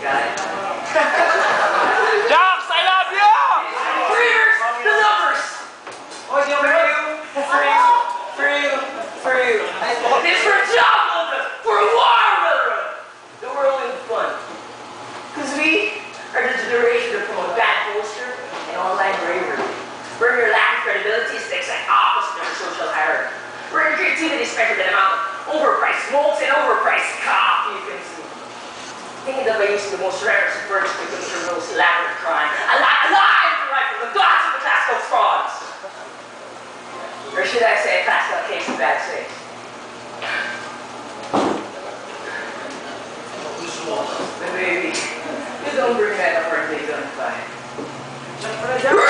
Jobs, I love you! Prayers the lovers! For you, for you, for you, for you. It's for job holder, for war holder. The world is fun. Because we are the generation from a bad culture and online bravery. We're your lack of credibility stakes and opposite of social hierarchy. We're your creativity spectrum that amount of overpriced molds and over Thinking that by the most rarest birds commit the most elaborate crime, alive, alive derived from the gods of the classical frauds. Or should I say a classical case of bad? But baby, you don't bring that up or they don't. Jesus!